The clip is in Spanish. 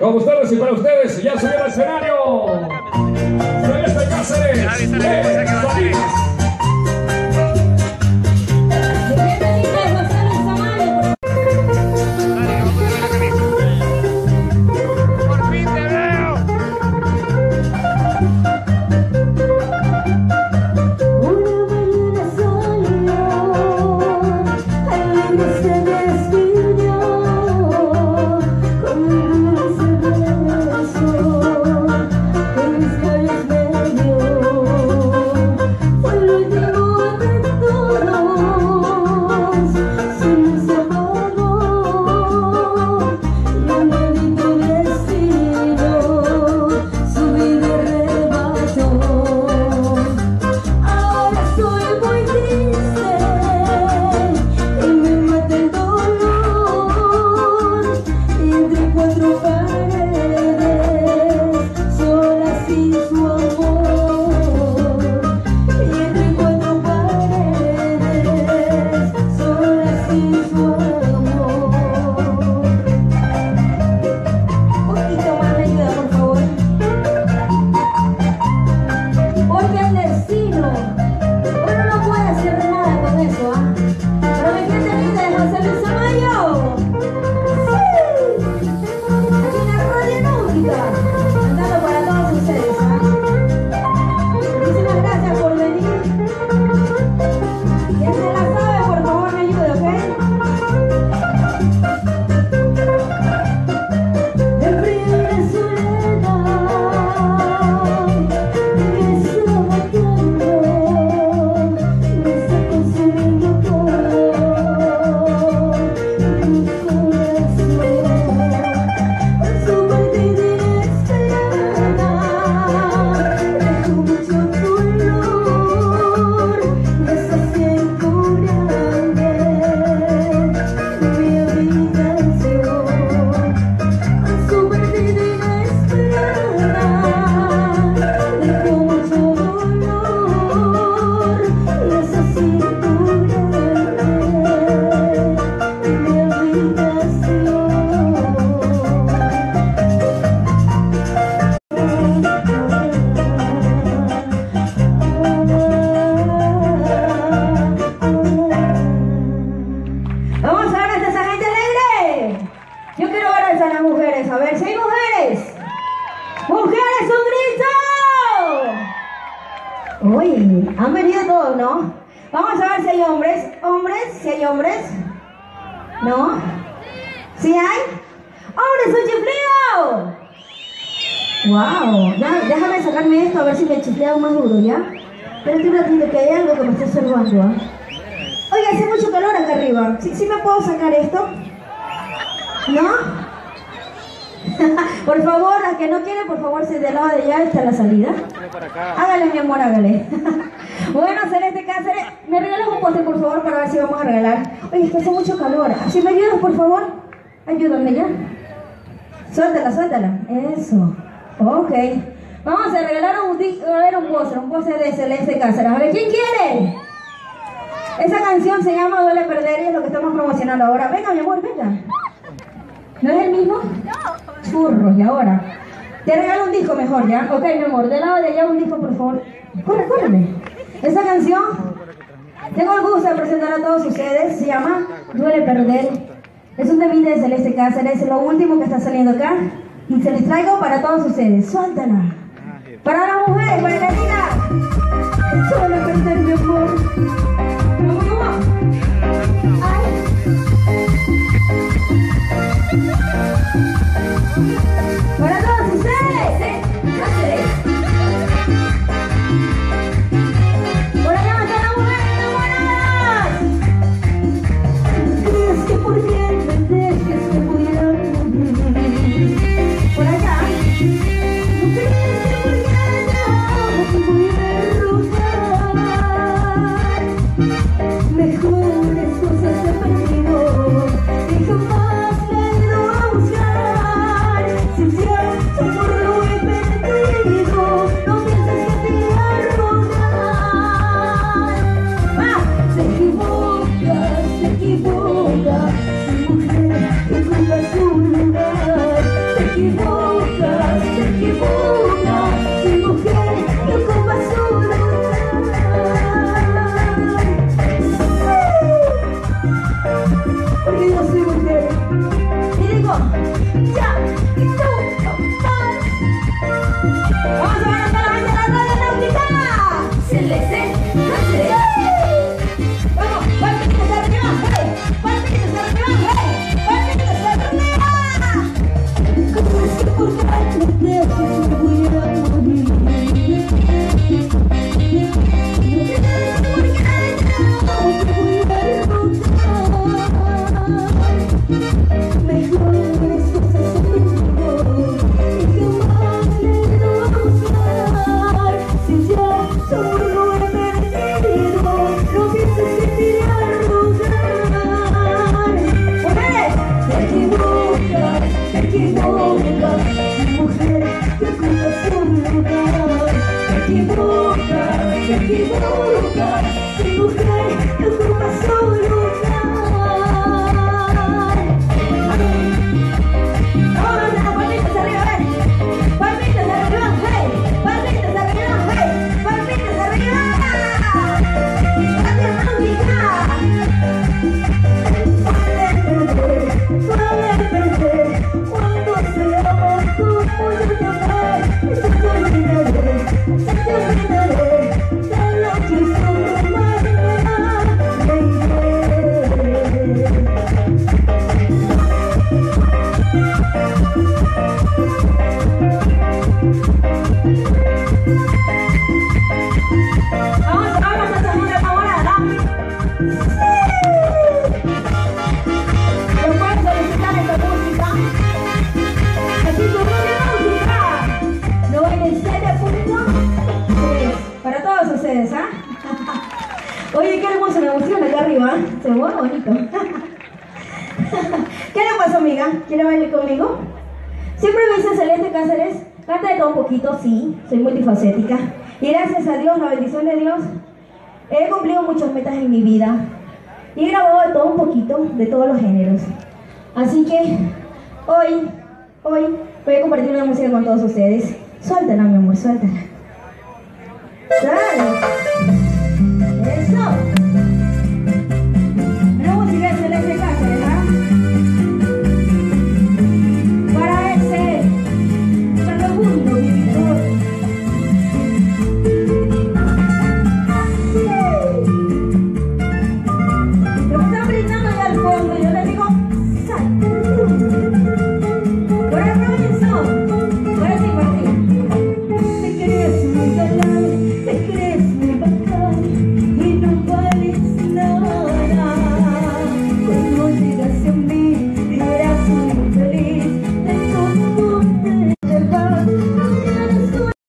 Con ustedes y para ustedes, ya subió al escenario. Celeste Cáceres. Han venido todos, ¿no? Vamos a ver si hay hombres. ¿Hombres? ¿Si hay hombres? ¿No? ¿Sí hay? ¡Hombres, un chiflido! ¡Wow! Ya, déjame sacarme esto a ver si me chifleo más duro, ¿ya? Espérate un ratito que hay algo que me está observando, ¿ah? Oiga, hace mucho calor acá arriba. ¿Sí, sí me puedo sacar esto? ¿No? por favor, las que no quieren, por favor, se del lado de allá está la salida. Hágale, mi amor, hágale. bueno, Celeste Cáceres, ¿me regalas un poste, por favor, para ver si vamos a regalar? Oye, es que hace mucho calor. Si me ayudas, por favor, ayúdame ya. Suéltala, suéltala. Eso. Ok. Vamos a regalar un, a ver, un póster, un póster de Celeste Cáceres. A ver, ¿quién quiere? Esa canción se llama Duele Perder y es lo que estamos promocionando ahora. Venga, mi amor, venga. ¿No es el mismo? Churros, y ahora. Te regalo un disco mejor, ¿ya? Ok, mi amor, del lado de allá un disco, por favor. Corre, córreme. Esa canción, tengo el gusto de presentar a todos ustedes, se llama Duele Perder. Es un temita de Celeste Cáceres, es lo último que está saliendo acá. Y se les traigo para todos ustedes. Suéltala. Para las mujeres, para la niña. Duele perder, mi amor. Yeah. Oh, here we go. Oye, qué hermoso, me emociona acá arriba. Se ve bonito. ¿Qué le pasó, amiga? ¿Quiere bailar conmigo? Siempre me dice Celeste Cáceres, canta de todo un poquito, sí, soy multifacética. Y gracias a Dios, la bendición de Dios, he cumplido muchas metas en mi vida. Y he grabado de todo un poquito, de todos los géneros. Así que hoy, hoy voy a compartir una música con todos ustedes. Suéltala, mi amor, suéltala. Dale. Eso.